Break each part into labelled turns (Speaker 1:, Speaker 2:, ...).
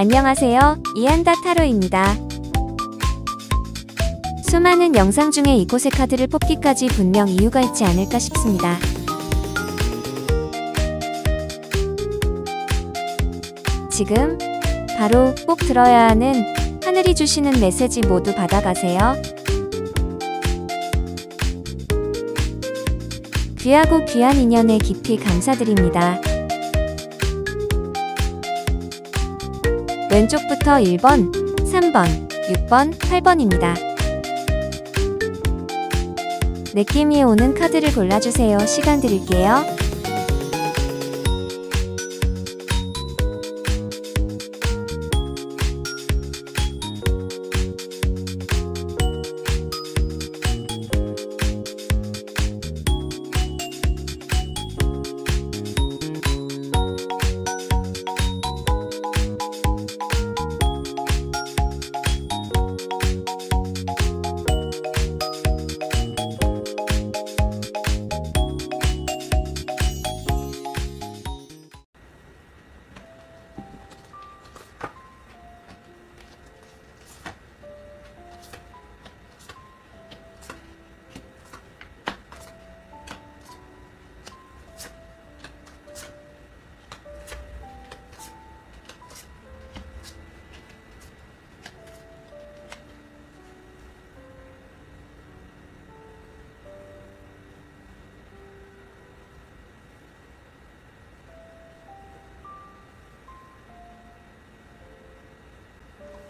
Speaker 1: 안녕하세요. 이한다 타로입니다. 수많은 영상 중에 이곳의 카드를 뽑기까지 분명 이유가 있지 않을까 싶습니다. 지금 바로 꼭 들어야 하는 하늘이 주시는 메시지 모두 받아가세요. 귀하고 귀한 인연에 깊이 감사드립니다. 왼쪽부터 1번, 3번, 6번, 8번입니다. 느낌이 오는 카드를 골라주세요. 시간 드릴게요.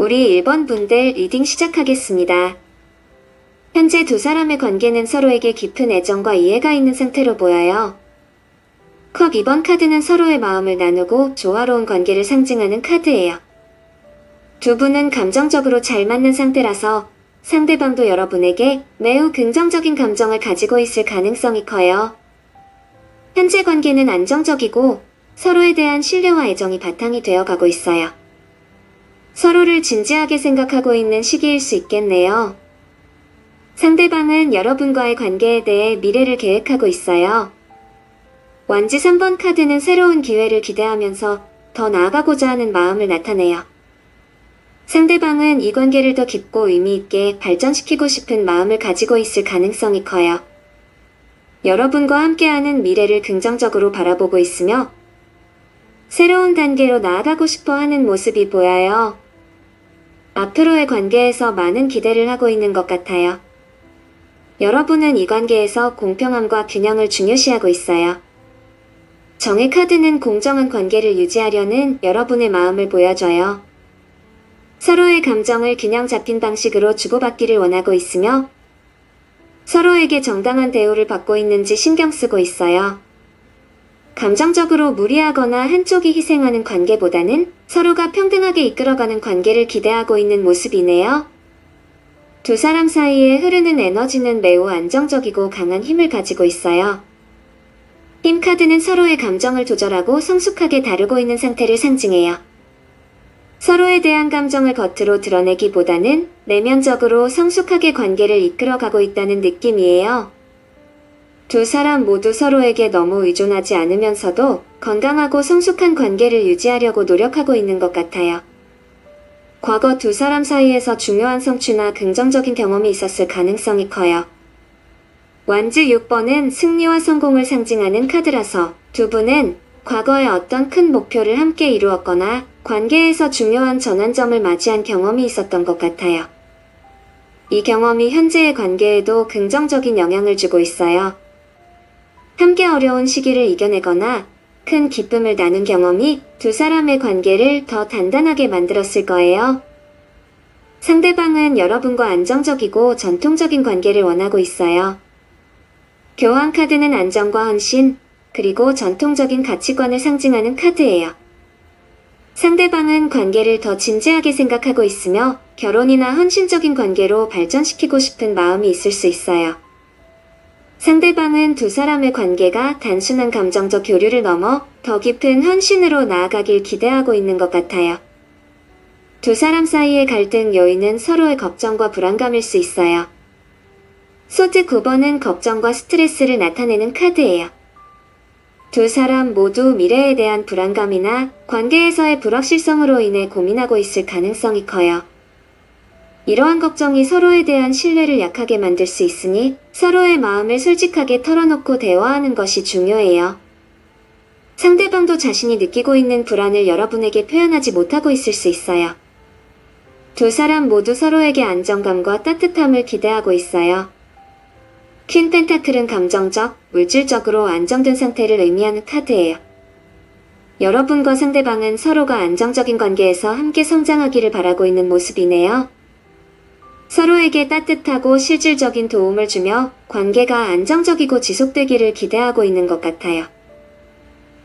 Speaker 1: 우리 1번 분들 reading 시작하겠습니다. 현재 두 사람의 관계는 서로에게 깊은 애정과 이해가 있는 상태로 보여요. 컵 2번 카드는 서로의 마음을 나누고 조화로운 관계를 상징하는 카드예요. 두 분은 감정적으로 잘 맞는 상태라서 상대방도 여러분에게 매우 긍정적인 감정을 가지고 있을 가능성이 커요. 현재 관계는 안정적이고 서로에 대한 신뢰와 애정이 바탕이 되어 가고 있어요. 서로를 진지하게 생각하고 있는 시기일 수 있겠네요. 상대방은 여러분과의 관계에 대해 미래를 계획하고 있어요. 완지 3번 카드는 새로운 기회를 기대하면서 더 나아가고자 하는 마음을 나타내요. 상대방은 이 관계를 더 깊고 의미 있게 발전시키고 싶은 마음을 가지고 있을 가능성이 커요. 여러분과 함께하는 미래를 긍정적으로 바라보고 있으며 새로운 단계로 나아가고 싶어 하는 모습이 보여요. 앞으로의 관계에서 많은 기대를 하고 있는 것 같아요. 여러분은 이 관계에서 공평함과 균형을 중요시하고 있어요. 정의 카드는 공정한 관계를 유지하려는 여러분의 마음을 보여줘요. 서로의 감정을 균형 잡힌 방식으로 주고받기를 원하고 있으며 서로에게 정당한 대우를 받고 있는지 신경 쓰고 있어요. 감정적으로 무리하거나 한쪽이 희생하는 관계보다는 서로가 평등하게 이끌어가는 관계를 기대하고 있는 모습이네요. 두 사람 사이에 흐르는 에너지는 매우 안정적이고 강한 힘을 가지고 있어요. 힘 카드는 서로의 감정을 조절하고 성숙하게 다루고 있는 상태를 상징해요. 서로에 대한 감정을 겉으로 드러내기보다는 내면적으로 성숙하게 관계를 이끌어가고 있다는 느낌이에요. 두 사람 모두 서로에게 너무 의존하지 않으면서도 건강하고 성숙한 관계를 유지하려고 노력하고 있는 것 같아요. 과거 두 사람 사이에서 중요한 성취나 긍정적인 경험이 있었을 가능성이 커요. 완즈 6번은 승리와 성공을 상징하는 카드라서 두 분은 과거에 어떤 큰 목표를 함께 이루었거나 관계에서 중요한 전환점을 맞이한 경험이 있었던 것 같아요. 이 경험이 현재의 관계에도 긍정적인 영향을 주고 있어요. 함께 어려운 시기를 이겨내거나 큰 기쁨을 나눈 경험이 두 사람의 관계를 더 단단하게 만들었을 거예요. 상대방은 여러분과 안정적이고 전통적인 관계를 원하고 있어요. 교환 카드는 안정과 헌신, 그리고 전통적인 가치관을 상징하는 카드예요. 상대방은 관계를 더 진지하게 생각하고 있으며 결혼이나 헌신적인 관계로 발전시키고 싶은 마음이 있을 수 있어요. 상대방은 두 사람의 관계가 단순한 감정적 교류를 넘어 더 깊은 헌신으로 나아가길 기대하고 있는 것 같아요. 두 사람 사이의 갈등 요인은 서로의 걱정과 불안감일 수 있어요. 소트 9번은 걱정과 스트레스를 나타내는 카드예요. 두 사람 모두 미래에 대한 불안감이나 관계에서의 불확실성으로 인해 고민하고 있을 가능성이 커요. 이러한 걱정이 서로에 대한 신뢰를 약하게 만들 수 있으니 서로의 마음을 솔직하게 털어놓고 대화하는 것이 중요해요. 상대방도 자신이 느끼고 있는 불안을 여러분에게 표현하지 못하고 있을 수 있어요. 두 사람 모두 서로에게 안정감과 따뜻함을 기대하고 있어요. 퀸 펜타클은 감정적, 물질적으로 안정된 상태를 의미하는 카드예요. 여러분과 상대방은 서로가 안정적인 관계에서 함께 성장하기를 바라고 있는 모습이네요. 서로에게 따뜻하고 실질적인 도움을 주며 관계가 안정적이고 지속되기를 기대하고 있는 것 같아요.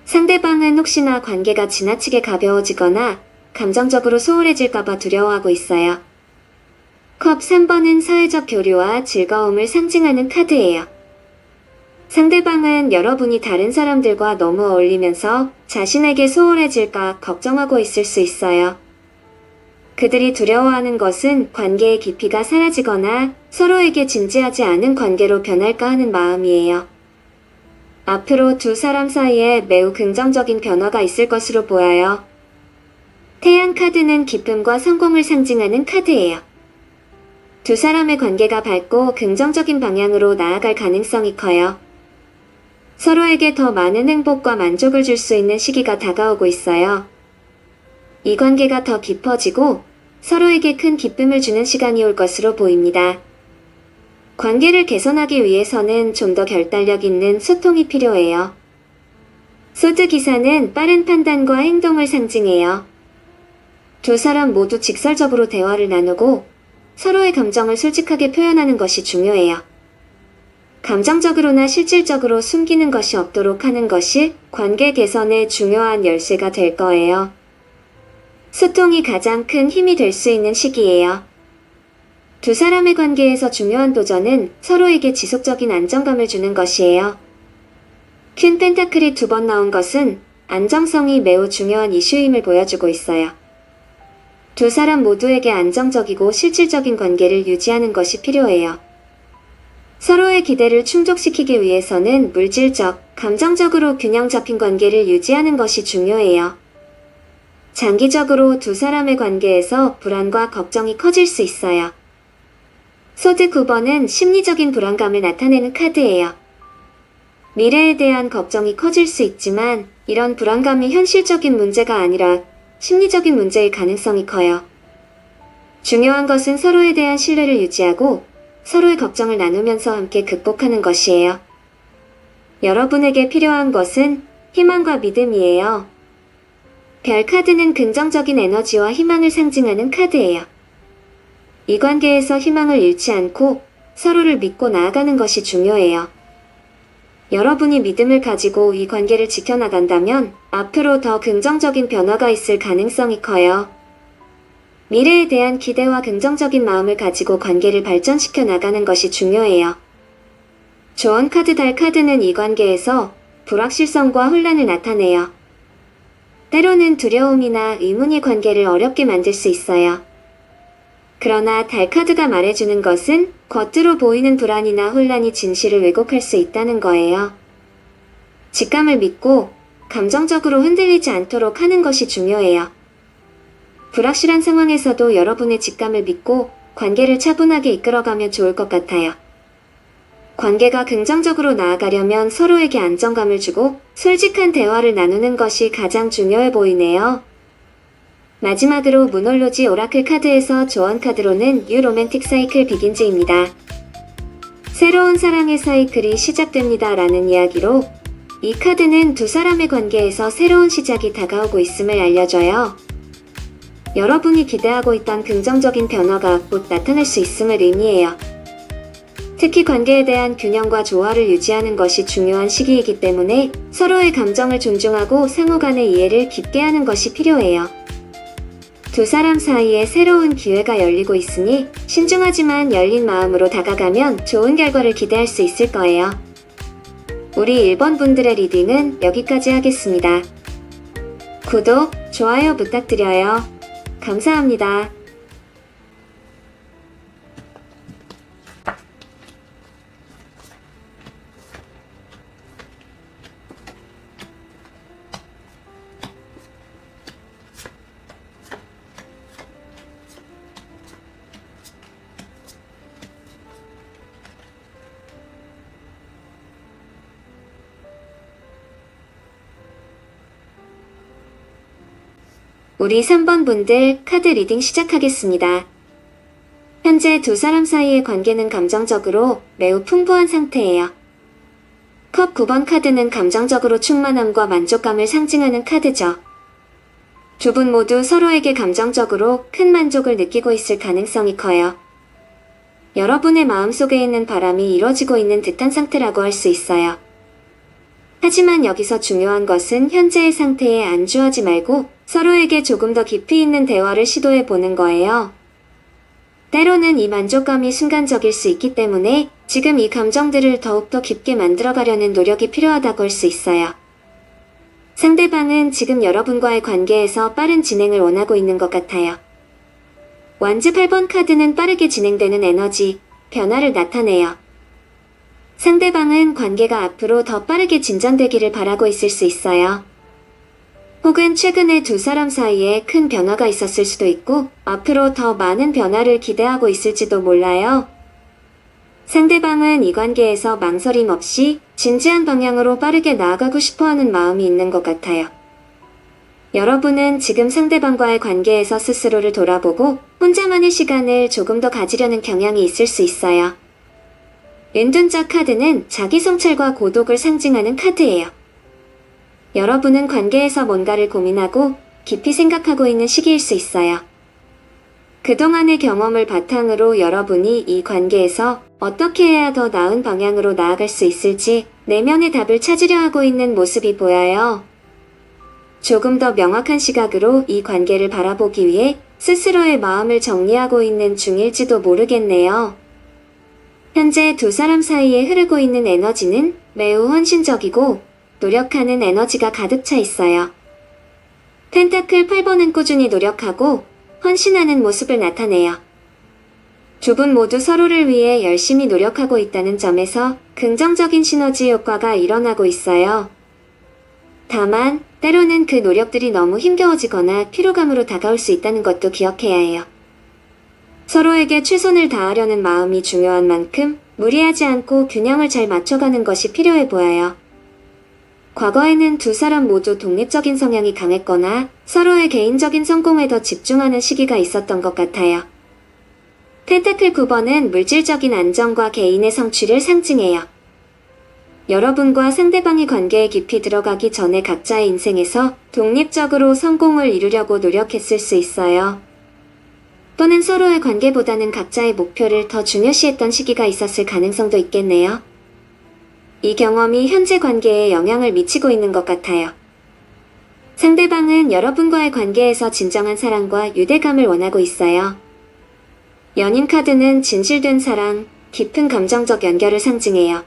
Speaker 1: 상대방은 혹시나 관계가 지나치게 가벼워지거나 감정적으로 소홀해질까봐 두려워하고 있어요. 컵 3번은 사회적 교류와 즐거움을 상징하는 카드예요. 상대방은 여러분이 다른 사람들과 너무 어울리면서 자신에게 소홀해질까 걱정하고 있을 수 있어요. 그들이 두려워하는 것은 관계의 깊이가 사라지거나 서로에게 진지하지 않은 관계로 변할까 하는 마음이에요. 앞으로 두 사람 사이에 매우 긍정적인 변화가 있을 것으로 보여요. 태양 카드는 기쁨과 성공을 상징하는 카드예요. 두 사람의 관계가 밝고 긍정적인 방향으로 나아갈 가능성이 커요. 서로에게 더 많은 행복과 만족을 줄 수 있는 시기가 다가오고 있어요. 이 관계가 더 깊어지고 서로에게 큰 기쁨을 주는 시간이 올 것으로 보입니다. 관계를 개선하기 위해서는 좀 더 결단력 있는 소통이 필요해요. 소드 기사는 빠른 판단과 행동을 상징해요. 두 사람 모두 직설적으로 대화를 나누고 서로의 감정을 솔직하게 표현하는 것이 중요해요. 감정적으로나 실질적으로 숨기는 것이 없도록 하는 것이 관계 개선의 중요한 열쇠가 될 거예요. 소통이 가장 큰 힘이 될 수 있는 시기예요. 두 사람의 관계에서 중요한 도전은 서로에게 지속적인 안정감을 주는 것이에요. 퀸 펜타클이 두 번 나온 것은 안정성이 매우 중요한 이슈임을 보여주고 있어요. 두 사람 모두에게 안정적이고 실질적인 관계를 유지하는 것이 필요해요. 서로의 기대를 충족시키기 위해서는 물질적, 감정적으로 균형 잡힌 관계를 유지하는 것이 중요해요. 장기적으로 두 사람의 관계에서 불안과 걱정이 커질 수 있어요. 소드 9번은 심리적인 불안감을 나타내는 카드예요. 미래에 대한 걱정이 커질 수 있지만 이런 불안감이 현실적인 문제가 아니라 심리적인 문제일 가능성이 커요. 중요한 것은 서로에 대한 신뢰를 유지하고 서로의 걱정을 나누면서 함께 극복하는 것이에요. 여러분에게 필요한 것은 희망과 믿음이에요. 별 카드는 긍정적인 에너지와 희망을 상징하는 카드예요. 이 관계에서 희망을 잃지 않고 서로를 믿고 나아가는 것이 중요해요. 여러분이 믿음을 가지고 이 관계를 지켜나간다면 앞으로 더 긍정적인 변화가 있을 가능성이 커요. 미래에 대한 기대와 긍정적인 마음을 가지고 관계를 발전시켜 나가는 것이 중요해요. 조언 카드 달 카드는 이 관계에서 불확실성과 혼란을 나타내요. 때로는 두려움이나 의문이 관계를 어렵게 만들 수 있어요. 그러나 달카드가 말해주는 것은 겉으로 보이는 불안이나 혼란이 진실을 왜곡할 수 있다는 거예요. 직감을 믿고 감정적으로 흔들리지 않도록 하는 것이 중요해요. 불확실한 상황에서도 여러분의 직감을 믿고 관계를 차분하게 이끌어가면 좋을 것 같아요. 관계가 긍정적으로 나아가려면 서로에게 안정감을 주고 솔직한 대화를 나누는 것이 가장 중요해 보이네요. 마지막으로 Moonology Oracle 카드에서 조언 카드로는 New romantic cycle begins입니다. 새로운 사랑의 사이클이 시작됩니다 라는 이야기로 이 카드는 두 사람의 관계에서 새로운 시작이 다가오고 있음을 알려줘요. 여러분이 기대하고 있던 긍정적인 변화가 곧 나타날 수 있음을 의미해요. 특히 관계에 대한 균형과 조화를 유지하는 것이 중요한 시기이기 때문에 서로의 감정을 존중하고 상호 간의 이해를 깊게 하는 것이 필요해요. 두 사람 사이에 새로운 기회가 열리고 있으니 신중하지만 열린 마음으로 다가가면 좋은 결과를 기대할 수 있을 거예요. 우리 1번 분들의 reading은 여기까지 하겠습니다. 구독, 좋아요 부탁드려요. 감사합니다. 우리 3번 분들 카드 reading 시작하겠습니다. 현재 두 사람 사이의 관계는 감정적으로 매우 풍부한 상태예요. 컵 9번 카드는 감정적으로 충만함과 만족감을 상징하는 카드죠. 두 분 모두 서로에게 감정적으로 큰 만족을 느끼고 있을 가능성이 커요. 여러분의 마음속에 있는 바람이 이뤄지고 있는 듯한 상태라고 할 수 있어요. 하지만 여기서 중요한 것은 현재의 상태에 안주하지 말고 서로에게 조금 더 깊이 있는 대화를 시도해 보는 거예요. 때로는 이 만족감이 순간적일 수 있기 때문에 지금 이 감정들을 더욱더 깊게 만들어가려는 노력이 필요하다고 할 수 있어요. 상대방은 지금 여러분과의 관계에서 빠른 진행을 원하고 있는 것 같아요. 완즈 8번 카드는 빠르게 진행되는 에너지, 변화를 나타내요. 상대방은 관계가 앞으로 더 빠르게 진전되기를 바라고 있을 수 있어요. 혹은 최근에 두 사람 사이에 큰 변화가 있었을 수도 있고 앞으로 더 많은 변화를 기대하고 있을지도 몰라요. 상대방은 이 관계에서 망설임 없이 진지한 방향으로 빠르게 나아가고 싶어 하는 마음이 있는 것 같아요. 여러분은 지금 상대방과의 관계에서 스스로를 돌아보고 혼자만의 시간을 조금 더 가지려는 경향이 있을 수 있어요. 은둔자 카드는 자기 성찰과 고독을 상징하는 카드예요. 여러분은 관계에서 뭔가를 고민하고 깊이 생각하고 있는 시기일 수 있어요. 그동안의 경험을 바탕으로 여러분이 이 관계에서 어떻게 해야 더 나은 방향으로 나아갈 수 있을지 내면의 답을 찾으려 하고 있는 모습이 보여요. 조금 더 명확한 시각으로 이 관계를 바라보기 위해 스스로의 마음을 정리하고 있는 중일지도 모르겠네요. 현재 두 사람 사이에 흐르고 있는 에너지는 매우 헌신적이고 노력하는 에너지가 가득 차 있어요. 펜타클 8번은 꾸준히 노력하고 헌신하는 모습을 나타내요. 두 분 모두 서로를 위해 열심히 노력하고 있다는 점에서 긍정적인 시너지 효과가 일어나고 있어요. 다만, 때로는 그 노력들이 너무 힘겨워지거나 피로감으로 다가올 수 있다는 것도 기억해야 해요. 서로에게 최선을 다하려는 마음이 중요한 만큼 무리하지 않고 균형을 잘 맞춰가는 것이 필요해 보여요. 과거에는 두 사람 모두 독립적인 성향이 강했거나 서로의 개인적인 성공에 더 집중하는 시기가 있었던 것 같아요. 펜타클 9번은 물질적인 안정과 개인의 성취를 상징해요. 여러분과 상대방의 관계에 깊이 들어가기 전에 각자의 인생에서 독립적으로 성공을 이루려고 노력했을 수 있어요. 또는 서로의 관계보다는 각자의 목표를 더 중요시했던 시기가 있었을 가능성도 있겠네요. 이 경험이 현재 관계에 영향을 미치고 있는 것 같아요. 상대방은 여러분과의 관계에서 진정한 사랑과 유대감을 원하고 있어요. 연인 카드는 진실된 사랑, 깊은 감정적 연결을 상징해요.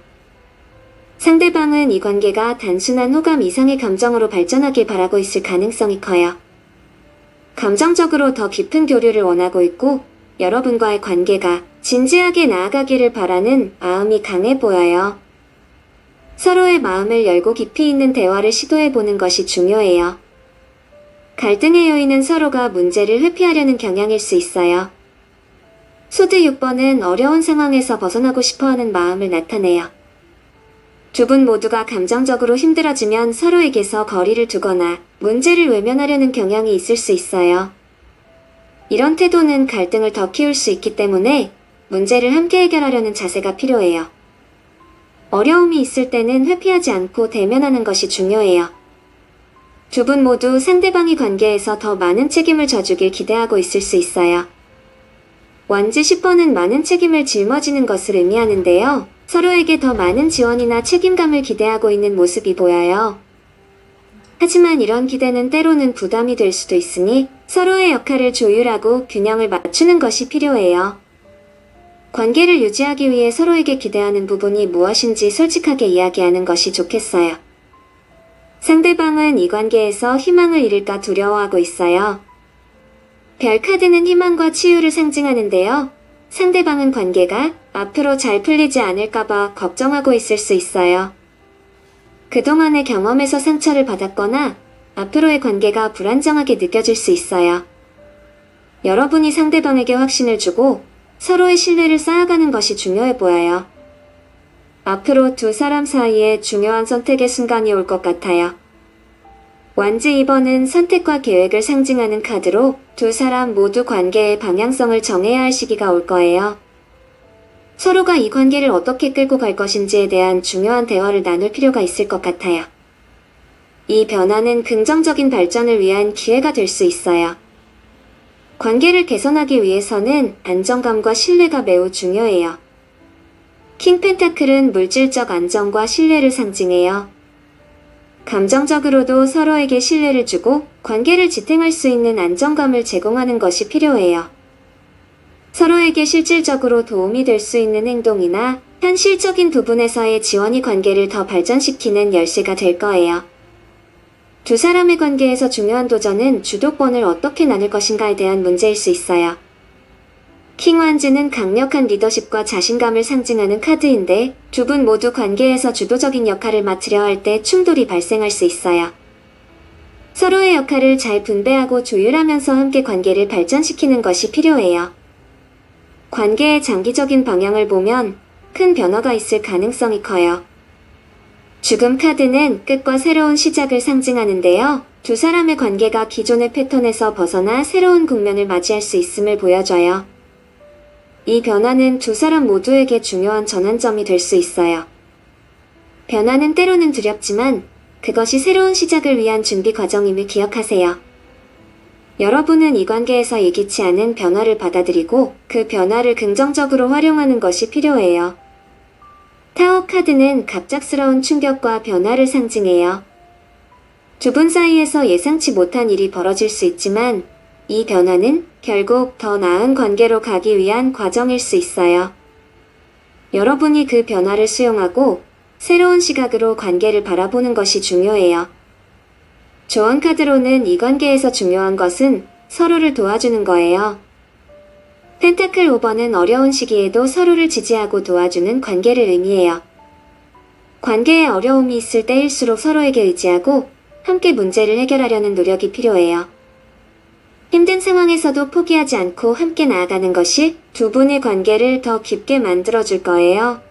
Speaker 1: 상대방은 이 관계가 단순한 호감 이상의 감정으로 발전하길 바라고 있을 가능성이 커요. 감정적으로 더 깊은 교류를 원하고 있고 여러분과의 관계가 진지하게 나아가기를 바라는 마음이 강해 보여요. 서로의 마음을 열고 깊이 있는 대화를 시도해 보는 것이 중요해요. 갈등의 요인은 서로가 문제를 회피하려는 경향일 수 있어요. 소드 6번은 어려운 상황에서 벗어나고 싶어 하는 마음을 나타내요. 두 분 모두가 감정적으로 힘들어지면 서로에게서 거리를 두거나 문제를 외면하려는 경향이 있을 수 있어요. 이런 태도는 갈등을 더 키울 수 있기 때문에 문제를 함께 해결하려는 자세가 필요해요. 어려움이 있을 때는 회피하지 않고 대면하는 것이 중요해요. 두 분 모두 상대방의 관계에서 더 많은 책임을 져주길 기대하고 있을 수 있어요. 완즈 10번은 많은 책임을 짊어지는 것을 의미하는데요. 서로에게 더 많은 지원이나 책임감을 기대하고 있는 모습이 보여요. 하지만 이런 기대는 때로는 부담이 될 수도 있으니 서로의 역할을 조율하고 균형을 맞추는 것이 필요해요. 관계를 유지하기 위해 서로에게 기대하는 부분이 무엇인지 솔직하게 이야기하는 것이 좋겠어요. 상대방은 이 관계에서 희망을 잃을까 두려워하고 있어요. 별 카드는 희망과 치유를 상징하는데요. 상대방은 관계가 앞으로 잘 풀리지 않을까봐 걱정하고 있을 수 있어요. 그동안의 경험에서 상처를 받았거나 앞으로의 관계가 불안정하게 느껴질 수 있어요. 여러분이 상대방에게 확신을 주고 서로의 신뢰를 쌓아가는 것이 중요해 보여요. 앞으로 두 사람 사이에 중요한 선택의 순간이 올 것 같아요. 완즈 2번은 선택과 계획을 상징하는 카드로 두 사람 모두 관계의 방향성을 정해야 할 시기가 올 거예요. 서로가 이 관계를 어떻게 끌고 갈 것인지에 대한 중요한 대화를 나눌 필요가 있을 것 같아요. 이 변화는 긍정적인 발전을 위한 기회가 될 수 있어요. 관계를 개선하기 위해서는 안정감과 신뢰가 매우 중요해요. 킹 펜타클은 물질적 안정과 신뢰를 상징해요. 감정적으로도 서로에게 신뢰를 주고 관계를 지탱할 수 있는 안정감을 제공하는 것이 필요해요. 서로에게 실질적으로 도움이 될 수 있는 행동이나 현실적인 부분에서의 지원이 관계를 더 발전시키는 열쇠가 될 거예요. 두 사람의 관계에서 중요한 도전은 주도권을 어떻게 나눌 것인가에 대한 문제일 수 있어요. 킹완즈는 강력한 리더십과 자신감을 상징하는 카드인데 두 분 모두 관계에서 주도적인 역할을 맡으려 할 때 충돌이 발생할 수 있어요. 서로의 역할을 잘 분배하고 조율하면서 함께 관계를 발전시키는 것이 필요해요. 관계의 장기적인 방향을 보면 큰 변화가 있을 가능성이 커요. 죽음 카드는 끝과 새로운 시작을 상징하는데요. 두 사람의 관계가 기존의 패턴에서 벗어나 새로운 국면을 맞이할 수 있음을 보여줘요. 이 변화는 두 사람 모두에게 중요한 전환점이 될 수 있어요. 변화는 때로는 두렵지만 그것이 새로운 시작을 위한 준비 과정임을 기억하세요. 여러분은 이 관계에서 예기치 않은 변화를 받아들이고 그 변화를 긍정적으로 활용하는 것이 필요해요. 타워 카드는 갑작스러운 충격과 변화를 상징해요. 두 분 사이에서 예상치 못한 일이 벌어질 수 있지만 이 변화는 결국 더 나은 관계로 가기 위한 과정일 수 있어요. 여러분이 그 변화를 수용하고 새로운 시각으로 관계를 바라보는 것이 중요해요. 조언 카드로는 이 관계에서 중요한 것은 서로를 도와주는 거예요. 펜타클 5번은 어려운 시기에도 서로를 지지하고 도와주는 관계를 의미해요. 관계에 어려움이 있을 때일수록 서로에게 의지하고 함께 문제를 해결하려는 노력이 필요해요. 힘든 상황에서도 포기하지 않고 함께 나아가는 것이 두 분의 관계를 더 깊게 만들어줄 거예요.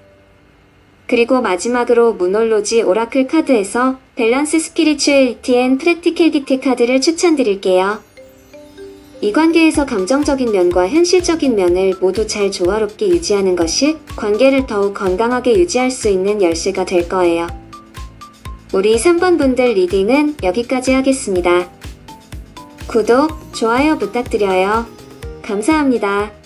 Speaker 1: 그리고 마지막으로 Moonology Oracle 카드에서 Balance spirituality and practicality 카드를 추천드릴게요. 이 관계에서 감정적인 면과 현실적인 면을 모두 잘 조화롭게 유지하는 것이 관계를 더욱 건강하게 유지할 수 있는 열쇠가 될 거예요. 우리 3번 분들 reading은 여기까지 하겠습니다. 구독, 좋아요 부탁드려요. 감사합니다.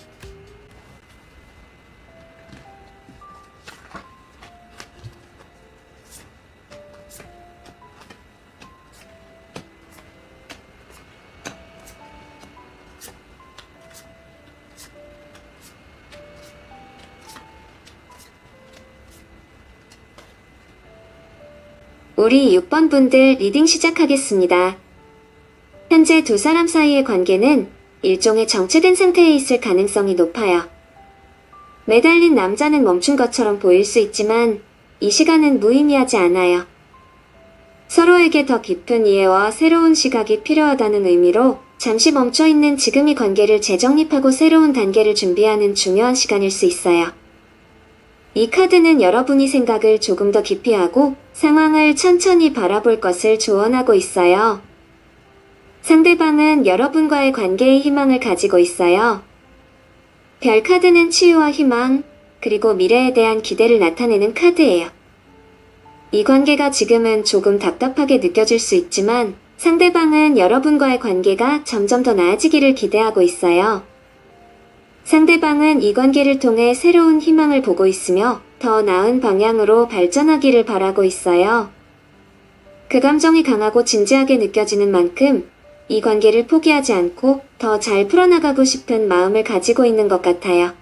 Speaker 1: 우리 6번 분들 reading 시작하겠습니다. 현재 두 사람 사이의 관계는 일종의 정체된 상태에 있을 가능성이 높아요. 매달린 남자는 멈춘 것처럼 보일 수 있지만 이 시간은 무의미하지 않아요. 서로에게 더 깊은 이해와 새로운 시각이 필요하다는 의미로 잠시 멈춰 있는 지금의 관계를 재정립하고 새로운 단계를 준비하는 중요한 시간일 수 있어요. 이 카드는 여러분이 생각을 조금 더 깊이 하고 상황을 천천히 바라볼 것을 조언하고 있어요. 상대방은 여러분과의 관계에 희망을 가지고 있어요. 별 카드는 치유와 희망, 그리고 미래에 대한 기대를 나타내는 카드예요. 이 관계가 지금은 조금 답답하게 느껴질 수 있지만 상대방은 여러분과의 관계가 점점 더 나아지기를 기대하고 있어요. 상대방은 이 관계를 통해 새로운 희망을 보고 있으며 더 나은 방향으로 발전하기를 바라고 있어요. 그 감정이 강하고 진지하게 느껴지는 만큼 이 관계를 포기하지 않고 더 잘 풀어나가고 싶은 마음을 가지고 있는 것 같아요.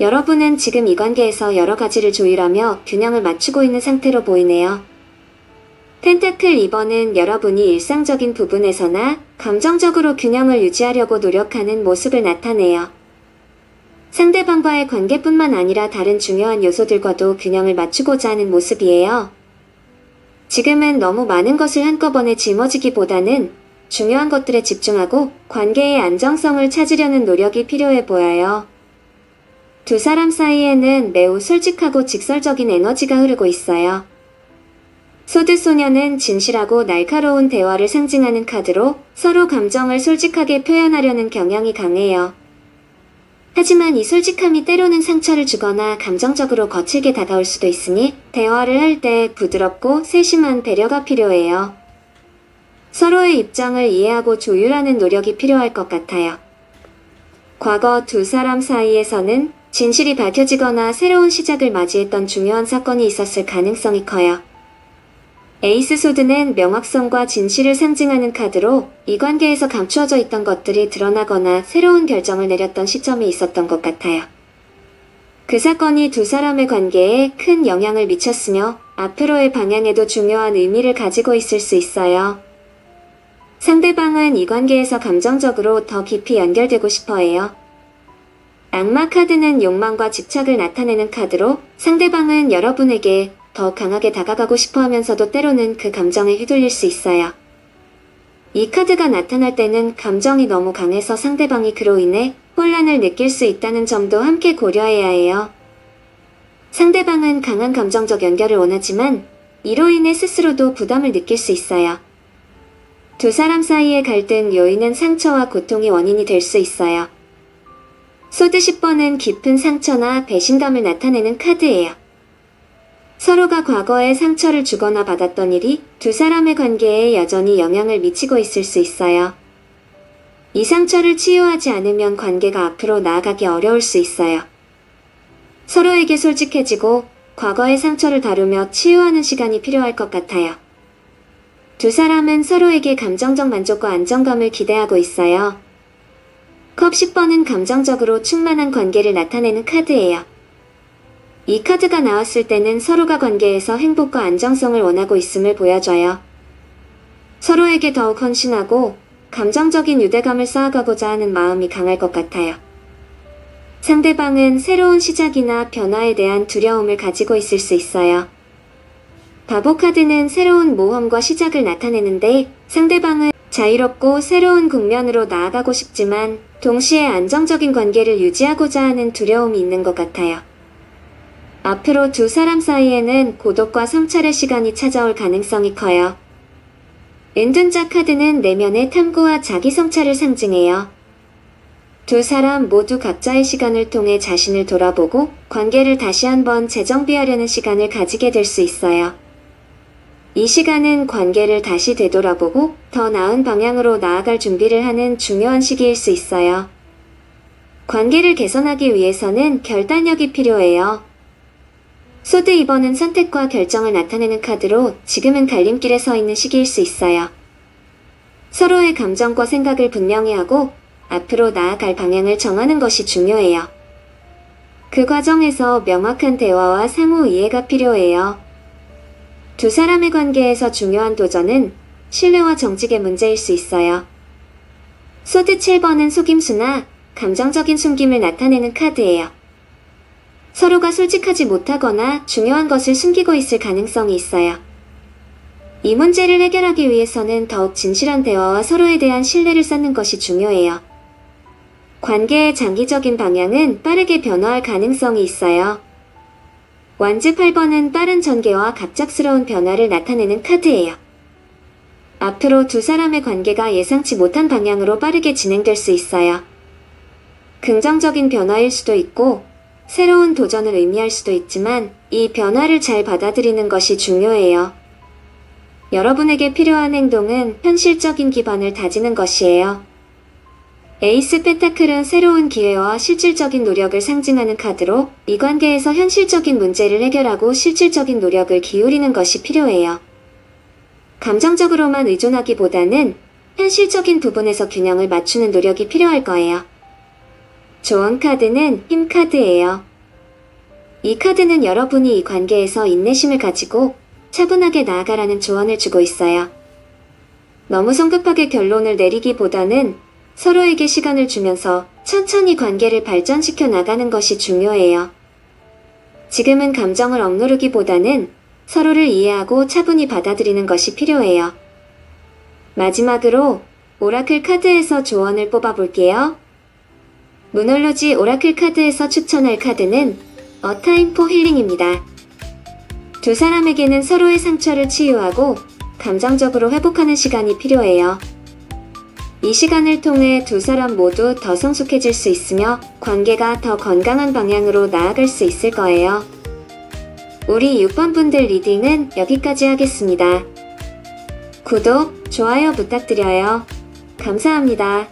Speaker 1: 여러분은 지금 이 관계에서 여러 가지를 조율하며 균형을 맞추고 있는 상태로 보이네요. 펜타클 2번은 여러분이 일상적인 부분에서나 감정적으로 균형을 유지하려고 노력하는 모습을 나타내요. 상대방과의 관계뿐만 아니라 다른 중요한 요소들과도 균형을 맞추고자 하는 모습이에요. 지금은 너무 많은 것을 한꺼번에 짊어지기보다는 중요한 것들에 집중하고 관계의 안정성을 찾으려는 노력이 필요해 보여요. 두 사람 사이에는 매우 솔직하고 직설적인 에너지가 흐르고 있어요. 소드 소녀는 진실하고 날카로운 대화를 상징하는 카드로 서로 감정을 솔직하게 표현하려는 경향이 강해요. 하지만 이 솔직함이 때로는 상처를 주거나 감정적으로 거칠게 다가올 수도 있으니 대화를 할 때 부드럽고 세심한 배려가 필요해요. 서로의 입장을 이해하고 조율하는 노력이 필요할 것 같아요. 과거 두 사람 사이에서는 진실이 밝혀지거나 새로운 시작을 맞이했던 중요한 사건이 있었을 가능성이 커요. 에이스 소드는 명확성과 진실을 상징하는 카드로 이 관계에서 감추어져 있던 것들이 드러나거나 새로운 결정을 내렸던 시점이 있었던 것 같아요. 그 사건이 두 사람의 관계에 큰 영향을 미쳤으며 앞으로의 방향에도 중요한 의미를 가지고 있을 수 있어요. 상대방은 이 관계에서 감정적으로 더 깊이 연결되고 싶어 해요. 악마 카드는 욕망과 집착을 나타내는 카드로 상대방은 여러분에게 더 강하게 다가가고 싶어 하면서도 때로는 그 감정에 휘둘릴 수 있어요. 이 카드가 나타날 때는 감정이 너무 강해서 상대방이 그로 인해 혼란을 느낄 수 있다는 점도 함께 고려해야 해요. 상대방은 강한 감정적 연결을 원하지만 이로 인해 스스로도 부담을 느낄 수 있어요. 두 사람 사이의 갈등 요인은 상처와 고통이 원인이 될 수 있어요. 소드 10번은 깊은 상처나 배신감을 나타내는 카드예요. 서로가 과거에 상처를 주거나 받았던 일이 두 사람의 관계에 여전히 영향을 미치고 있을 수 있어요. 이 상처를 치유하지 않으면 관계가 앞으로 나아가기 어려울 수 있어요. 서로에게 솔직해지고 과거의 상처를 다루며 치유하는 시간이 필요할 것 같아요. 두 사람은 서로에게 감정적 만족과 안정감을 기대하고 있어요. 컵 10번은 감정적으로 충만한 관계를 나타내는 카드예요. 이 카드가 나왔을 때는 서로가 관계에서 행복과 안정성을 원하고 있음을 보여줘요. 서로에게 더욱 헌신하고 감정적인 유대감을 쌓아가고자 하는 마음이 강할 것 같아요. 상대방은 새로운 시작이나 변화에 대한 두려움을 가지고 있을 수 있어요. 바보 카드는 새로운 모험과 시작을 나타내는데 상대방은 자유롭고 새로운 국면으로 나아가고 싶지만 동시에 안정적인 관계를 유지하고자 하는 두려움이 있는 것 같아요. 앞으로 두 사람 사이에는 고독과 성찰의 시간이 찾아올 가능성이 커요. 은둔자 카드는 내면의 탐구와 자기 성찰을 상징해요. 두 사람 모두 각자의 시간을 통해 자신을 돌아보고 관계를 다시 한번 재정비하려는 시간을 가지게 될 수 있어요. 이 시간은 관계를 다시 되돌아보고 더 나은 방향으로 나아갈 준비를 하는 중요한 시기일 수 있어요. 관계를 개선하기 위해서는 결단력이 필요해요. 소드 2번은 선택과 결정을 나타내는 카드로 지금은 갈림길에 서 있는 시기일 수 있어요. 서로의 감정과 생각을 분명히 하고 앞으로 나아갈 방향을 정하는 것이 중요해요. 그 과정에서 명확한 대화와 상호 이해가 필요해요. 두 사람의 관계에서 중요한 도전은 신뢰와 정직의 문제일 수 있어요. 소드 7번은 속임수나 감정적인 숨김을 나타내는 카드예요. 서로가 솔직하지 못하거나 중요한 것을 숨기고 있을 가능성이 있어요. 이 문제를 해결하기 위해서는 더욱 진실한 대화와 서로에 대한 신뢰를 쌓는 것이 중요해요. 관계의 장기적인 방향은 빠르게 변화할 가능성이 있어요. 완즈 8번은 빠른 전개와 갑작스러운 변화를 나타내는 카드예요. 앞으로 두 사람의 관계가 예상치 못한 방향으로 빠르게 진행될 수 있어요. 긍정적인 변화일 수도 있고 새로운 도전을 의미할 수도 있지만 이 변화를 잘 받아들이는 것이 중요해요. 여러분에게 필요한 행동은 현실적인 기반을 다지는 것이에요. 에이스 펜타클은 새로운 기회와 실질적인 노력을 상징하는 카드로 이 관계에서 현실적인 문제를 해결하고 실질적인 노력을 기울이는 것이 필요해요. 감정적으로만 의존하기보다는 현실적인 부분에서 균형을 맞추는 노력이 필요할 거예요. 조언 카드는 힘 카드예요. 이 카드는 여러분이 이 관계에서 인내심을 가지고 차분하게 나아가라는 조언을 주고 있어요. 너무 성급하게 결론을 내리기보다는 서로에게 시간을 주면서 천천히 관계를 발전시켜 나가는 것이 중요해요. 지금은 감정을 억누르기보다는 서로를 이해하고 차분히 받아들이는 것이 필요해요. 마지막으로 오라클 카드에서 조언을 뽑아볼게요. Moonology Oracle 카드에서 추천할 카드는 A time for healing입니다. 두 사람에게는 서로의 상처를 치유하고 감정적으로 회복하는 시간이 필요해요. 이 시간을 통해 두 사람 모두 더 성숙해질 수 있으며 관계가 더 건강한 방향으로 나아갈 수 있을 거예요. 우리 6번 분들 reading은 여기까지 하겠습니다. 구독, 좋아요 부탁드려요. 감사합니다.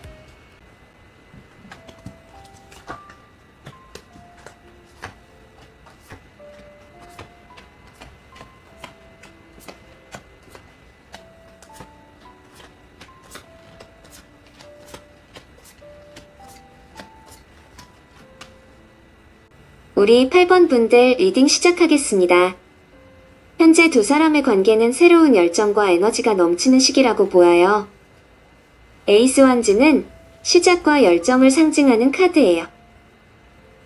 Speaker 1: 우리 8번 분들 reading 시작하겠습니다. 현재 두 사람의 관계는 새로운 열정과 에너지가 넘치는 시기라고 보여요. 에이스 완즈는 시작과 열정을 상징하는 카드예요.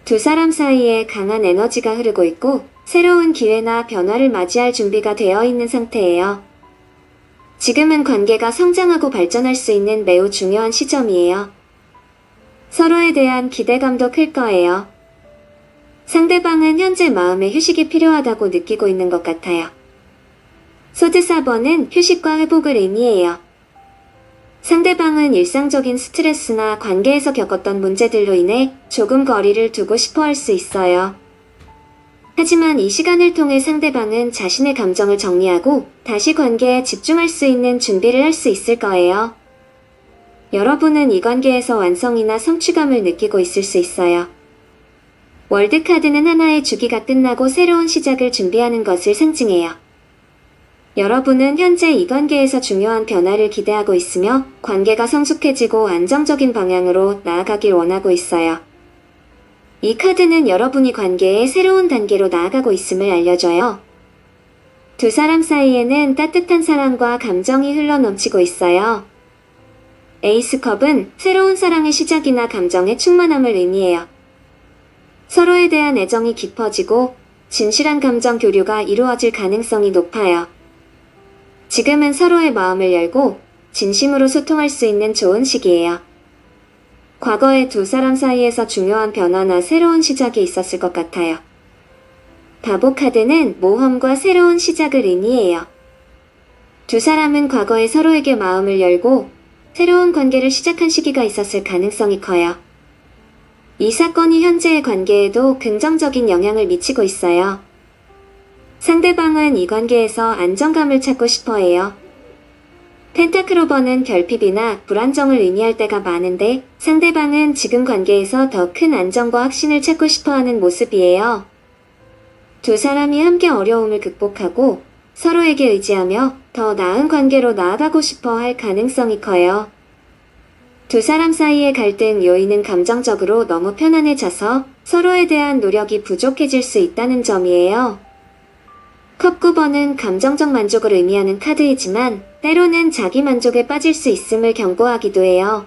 Speaker 1: 두 사람 사이에 강한 에너지가 흐르고 있고 새로운 기회나 변화를 맞이할 준비가 되어 있는 상태예요. 지금은 관계가 성장하고 발전할 수 있는 매우 중요한 시점이에요. 서로에 대한 기대감도 클 거예요. 상대방은 현재 마음의 휴식이 필요하다고 느끼고 있는 것 같아요. 소드 4번은 휴식과 회복을 의미해요. 상대방은 일상적인 스트레스나 관계에서 겪었던 문제들로 인해 조금 거리를 두고 싶어 할 수 있어요. 하지만 이 시간을 통해 상대방은 자신의 감정을 정리하고 다시 관계에 집중할 수 있는 준비를 할 수 있을 거예요. 여러분은 이 관계에서 완성이나 성취감을 느끼고 있을 수 있어요. 월드카드는 하나의 주기가 끝나고 새로운 시작을 준비하는 것을 상징해요. 여러분은 현재 이 관계에서 중요한 변화를 기대하고 있으며 관계가 성숙해지고 안정적인 방향으로 나아가길 원하고 있어요. 이 카드는 여러분이 관계의 새로운 단계로 나아가고 있음을 알려줘요. 두 사람 사이에는 따뜻한 사랑과 감정이 흘러넘치고 있어요. 에이스컵은 새로운 사랑의 시작이나 감정의 충만함을 의미해요. 서로에 대한 애정이 깊어지고 진실한 감정 교류가 이루어질 가능성이 높아요. 지금은 서로의 마음을 열고 진심으로 소통할 수 있는 좋은 시기예요. 과거에 두 사람 사이에서 중요한 변화나 새로운 시작이 있었을 것 같아요. 바보 카드는 모험과 새로운 시작을 의미해요. 두 사람은 과거에 서로에게 마음을 열고 새로운 관계를 시작한 시기가 있었을 가능성이 커요. 이 사건이 현재의 관계에도 긍정적인 영향을 미치고 있어요. 상대방은 이 관계에서 안정감을 찾고 싶어 해요. 펜타크로버는 결핍이나 불안정을 의미할 때가 많은데 상대방은 지금 관계에서 더 큰 안정과 확신을 찾고 싶어 하는 모습이에요. 두 사람이 함께 어려움을 극복하고 서로에게 의지하며 더 나은 관계로 나아가고 싶어 할 가능성이 커요. 두 사람 사이의 갈등 요인은 감정적으로 너무 편안해져서 서로에 대한 노력이 부족해질 수 있다는 점이에요. 컵 9번은 감정적 만족을 의미하는 카드이지만 때로는 자기 만족에 빠질 수 있음을 경고하기도 해요.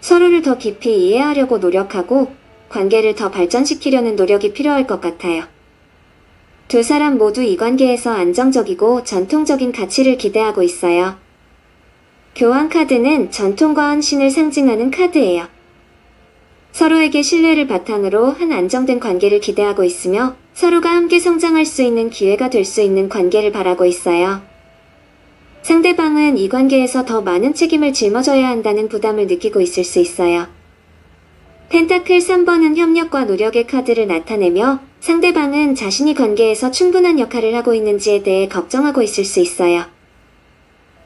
Speaker 1: 서로를 더 깊이 이해하려고 노력하고 관계를 더 발전시키려는 노력이 필요할 것 같아요. 두 사람 모두 이 관계에서 안정적이고 전통적인 가치를 기대하고 있어요. 교환 카드는 전통과 헌신을 상징하는 카드예요. 서로에게 신뢰를 바탕으로 한 안정된 관계를 기대하고 있으며 서로가 함께 성장할 수 있는 기회가 될 수 있는 관계를 바라고 있어요. 상대방은 이 관계에서 더 많은 책임을 짊어져야 한다는 부담을 느끼고 있을 수 있어요. 펜타클 3번은 협력과 노력의 카드를 나타내며 상대방은 자신이 관계에서 충분한 역할을 하고 있는지에 대해 걱정하고 있을 수 있어요.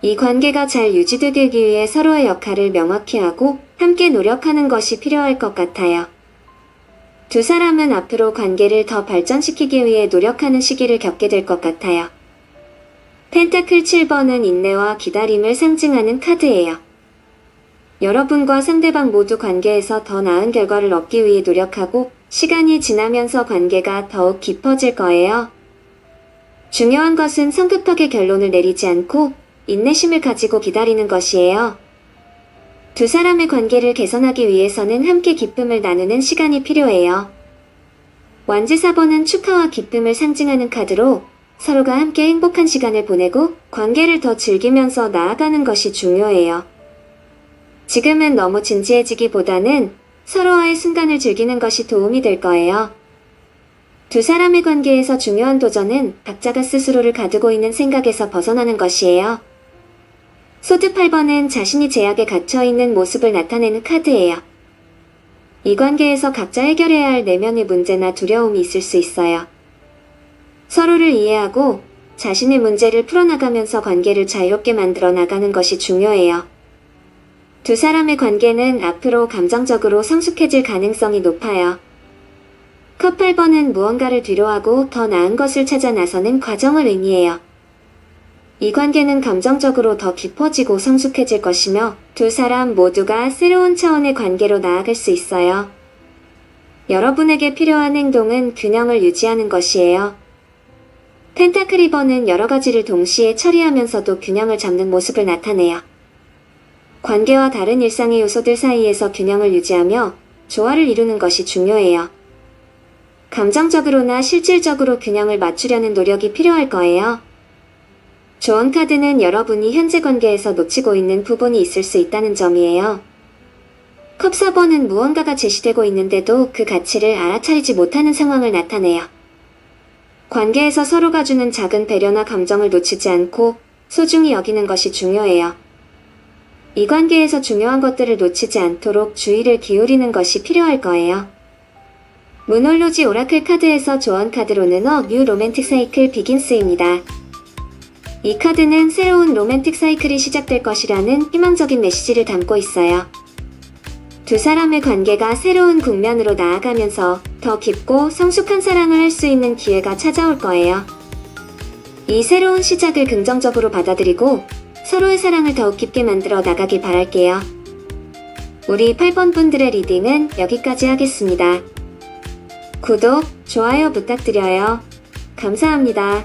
Speaker 1: 이 관계가 잘 유지되기 위해 서로의 역할을 명확히 하고 함께 노력하는 것이 필요할 것 같아요. 두 사람은 앞으로 관계를 더 발전시키기 위해 노력하는 시기를 겪게 될 것 같아요. 펜타클 7번은 인내와 기다림을 상징하는 카드예요. 여러분과 상대방 모두 관계에서 더 나은 결과를 얻기 위해 노력하고 시간이 지나면서 관계가 더욱 깊어질 거예요. 중요한 것은 성급하게 결론을 내리지 않고 인내심을 가지고 기다리는 것이에요. 두 사람의 관계를 개선하기 위해서는 함께 기쁨을 나누는 시간이 필요해요. 완지 4번은 축하와 기쁨을 상징하는 카드로 서로가 함께 행복한 시간을 보내고 관계를 더 즐기면서 나아가는 것이 중요해요. 지금은 너무 진지해지기보다는 서로와의 순간을 즐기는 것이 도움이 될 거예요. 두 사람의 관계에서 중요한 도전은 각자가 스스로를 가두고 있는 생각에서 벗어나는 것이에요. 소드 8번은 자신이 제약에 갇혀 있는 모습을 나타내는 카드예요. 이 관계에서 각자 해결해야 할 내면의 문제나 두려움이 있을 수 있어요. 서로를 이해하고 자신의 문제를 풀어나가면서 관계를 자유롭게 만들어 나가는 것이 중요해요. 두 사람의 관계는 앞으로 감정적으로 성숙해질 가능성이 높아요. 컵 8번은 무언가를 뒤로하고 더 나은 것을 찾아 나서는 과정을 의미해요. 이 관계는 감정적으로 더 깊어지고 성숙해질 것이며 두 사람 모두가 새로운 차원의 관계로 나아갈 수 있어요. 여러분에게 필요한 행동은 균형을 유지하는 것이에요. 펜타클리버는 여러 가지를 동시에 처리하면서도 균형을 잡는 모습을 나타내요. 관계와 다른 일상의 요소들 사이에서 균형을 유지하며 조화를 이루는 것이 중요해요. 감정적으로나 실질적으로 균형을 맞추려는 노력이 필요할 거예요. 조언 카드는 여러분이 현재 관계에서 놓치고 있는 부분이 있을 수 있다는 점이에요. 컵 4번은 무언가가 제시되고 있는데도 그 가치를 알아차리지 못하는 상황을 나타내요. 관계에서 서로가 주는 작은 배려나 감정을 놓치지 않고 소중히 여기는 것이 중요해요. 이 관계에서 중요한 것들을 놓치지 않도록 주의를 기울이는 것이 필요할 거예요. Moonology Oracle 카드에서 조언 카드로는 A new romantic cycle begins입니다. 이 카드는 새로운 로맨틱 사이클이 시작될 것이라는 희망적인 메시지를 담고 있어요. 두 사람의 관계가 새로운 국면으로 나아가면서 더 깊고 성숙한 사랑을 할 수 있는 기회가 찾아올 거예요. 이 새로운 시작을 긍정적으로 받아들이고 서로의 사랑을 더욱 깊게 만들어 나가길 바랄게요. 우리 8번 분들의 reading은 여기까지 하겠습니다. 구독, 좋아요 부탁드려요. 감사합니다.